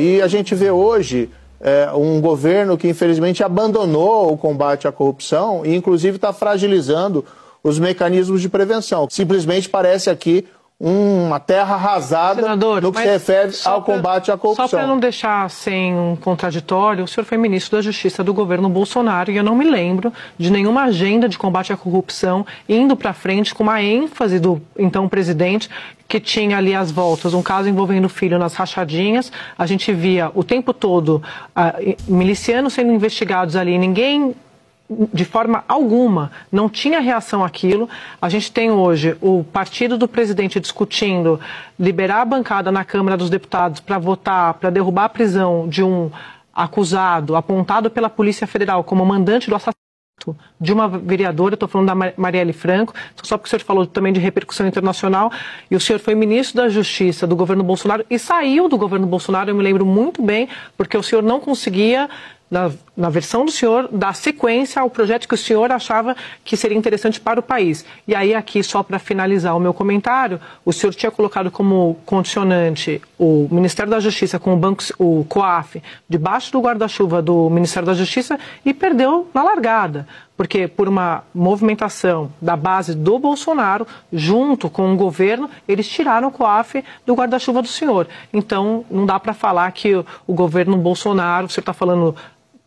E a gente vê hoje é, um governo que, infelizmente, abandonou o combate à corrupção e, inclusive, está fragilizando os mecanismos de prevenção. Simplesmente parece aqui uma terra arrasada Senador, no que se refere ao pra, combate à corrupção. Só para não deixar sem um contraditório, o senhor foi ministro da Justiça do governo Bolsonaro e eu não me lembro de nenhuma agenda de combate à corrupção indo para frente com uma ênfase do então presidente que tinha ali as voltas, um caso envolvendo o filho nas rachadinhas, a gente via o tempo todo uh, milicianos sendo investigados ali, ninguém de forma alguma, não tinha reação àquilo. A gente tem hoje o partido do presidente discutindo liberar a bancada na Câmara dos Deputados para votar, para derrubar a prisão de um acusado, apontado pela Polícia Federal como mandante do assassinato de uma vereadora, estou falando da Marielle Franco, só porque o senhor falou também de repercussão internacional, e o senhor foi ministro da Justiça do governo Bolsonaro e saiu do governo Bolsonaro, eu me lembro muito bem, porque o senhor não conseguia na, na, versão do senhor, dar sequência ao projeto que o senhor achava que seria interessante para o país. E aí, aqui, só para finalizar o meu comentário, o senhor tinha colocado como condicionante o Ministério da Justiça com o Banco, o COAF, debaixo do guarda-chuva do Ministério da Justiça e perdeu na largada. Porque, por uma movimentação da base do Bolsonaro, junto com o governo, eles tiraram o COAF do guarda-chuva do senhor. Então, não dá para falar que o, o governo Bolsonaro, você está falando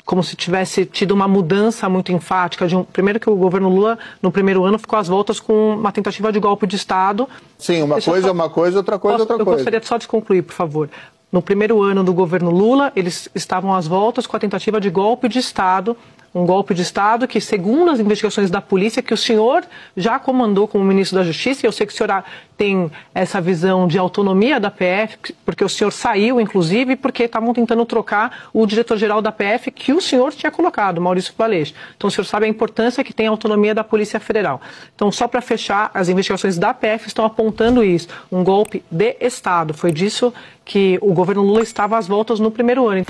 como se tivesse tido uma mudança muito enfática. De um, primeiro que o governo Lula, no primeiro ano, ficou às voltas com uma tentativa de golpe de Estado. Sim, uma Deixa coisa é uma coisa, outra coisa é outra eu coisa. Eu gostaria só de concluir, por favor. No primeiro ano do governo Lula, eles estavam às voltas com a tentativa de golpe de Estado um golpe de Estado que, segundo as investigações da polícia, que o senhor já comandou como ministro da Justiça, e eu sei que o senhor tem essa visão de autonomia da PF, porque o senhor saiu, inclusive, porque estavam tentando trocar o diretor-geral da PF que o senhor tinha colocado, Maurício Valeix. Então, o senhor sabe a importância que tem a autonomia da Polícia Federal. Então, só para fechar, as investigações da PF estão apontando isso, um golpe de Estado. Foi disso que o governo Lula estava às voltas no primeiro ano.